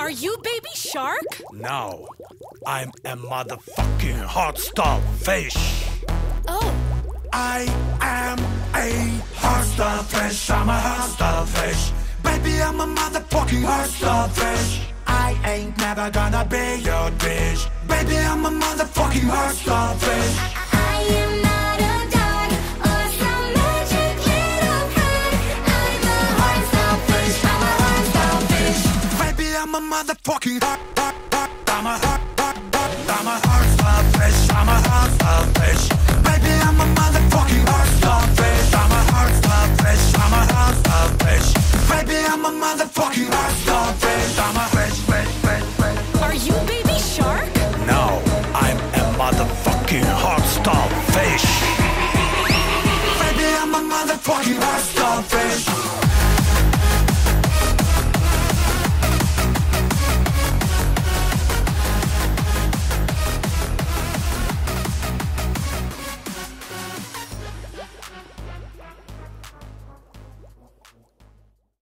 Are you Baby Shark? No, I'm a motherfucking hot fish. Oh, I am a hot fish. I'm a hot fish. Baby, I'm a motherfucking hot fish. I ain't never gonna be your dish. Baby, I'm a motherfucking hardstyle fish. I I'm a motherfucking hot, hot, hot. I'm a hot, hot, hot. I'm a hardstyle fish. I'm a hardstyle fish. Baby, I'm a motherfucking hardstyle fish. I'm a hardstyle fish. I'm a hardstyle fish. Baby, I'm a motherfucking hardstyle fish. I'm a fish, fish, fish, fish. Are you baby shark? No, I'm a motherfucking hardstyle fish. Baby, I'm a motherfucking hardstyle fish.